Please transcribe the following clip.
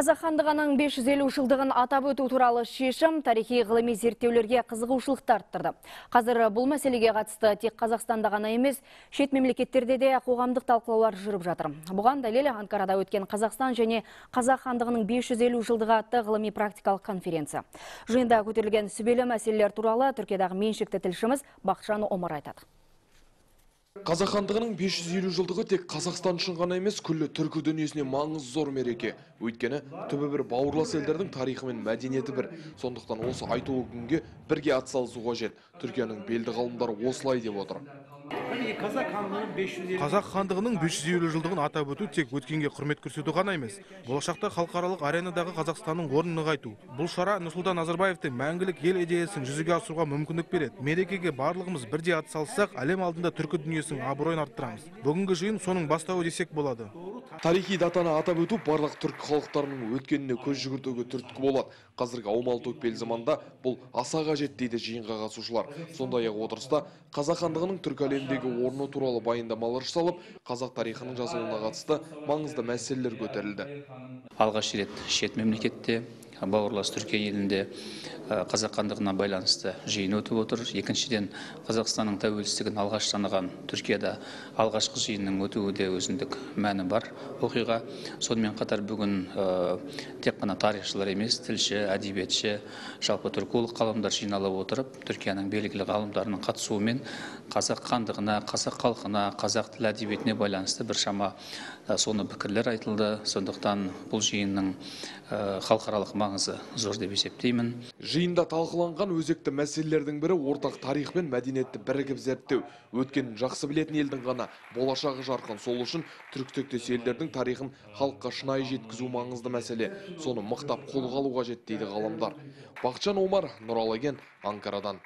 Қазақ хандығының 550 жылдығын атап өту туралы шешім тарихи ғылыми зерттеулерге қызығушылықты арттырды. Қазір бұл мәселеге қатысты тек Қазақстанда ғана емес, шет мемлекеттерде де қоғамдық талқылаулар жүріп жатыр. Бұған дәлел Анкарада өткен Қазақстан және Қазақ хандығының 550 жылдығы атты ғылыми практикалық конференция. Жиында көтерілген сүбелі мәселелер туралы Түркиядағы меншікті тілшіміз Бақшан Омар айтады. Қазақ хандығының 550 жылдығы тек Қазақстан үшін ғана емес, күллі түркі дүниесіне маңызы зор мереке. Өйткені түбі бір бауырлас елдердің тарихы мен мәдениеті бір. Сондықтан осы айтулы күнге бірге атсалысу қажет. Түркияның белді ғалымдары осылай деп отыр. Қазақ хандығының 550 жылдығын атап өту тек өткенге құрмет көрсету ғана емес. Болашақта халықаралық аренадағы қазақстанның орнын нығайту. Бұл шара нұрсұлтан назарбаевтың мәңгілік ел идеясын жүзеге асыруға мүмкіндік береді. Мерекеге барлығымыз бірдей атсалыссақ әлем алдында түркі дүниесінің абыройын арттырамыз. Бүгінгі жиын соның бастауы десек болады. Тарихи датаны атап өту барлық түркі халықтарының өткеніне көз жүгіртуге түрткі болады. Қазіргі аумалы төкпелі заманда бұл аса қажет дейді жиынға қатысушылар. Сондай-ақ отырыста Қазақ хандығының түркі әлемдегі орны туралы баяндамалар жасалып, қазақ тарихының жазылуына қатысты маңызды мәселелер көтерілді. алғаш рет шет мемлекетте бауырлас түркия елінде қазақ хандығына байланысты жиын өтіп отыр. Екіншіден қазақстанның тәуелсіздігін алғаш таныған түркияда алғашқы жиынның өтуі де өзіндік мәні бар оқиға. Сонымен қатар бүгін тек қана тарихшылар емес тілші әдебиетші жалпы түрколог ғалымдар жиналып отырып түркияның белгілі ғалымдарының қатысуымен қазақ хандығына қазақ халқына қазақ тіл әдебиетіне байланысты біршама соны пікірлер айтылды. Сондықтан бұл жиынның халықаралық маңызы зор деп есептеймін Жиында талқыланған өзекті мәселелердің бірі ортақ тарих пен мәдениетті бірігіп зерттеу. Өткенін жақсы білетін елдің ғана болашағы жарқын. Сол үшін түркітектес елдердің тарихын халыққа шынайы жеткізу маңызды мәселе. Соны мықтап қолға алу қажет дейді ғаламдар. Бақытжан Омар, Нұрал Еген, Анкарадан.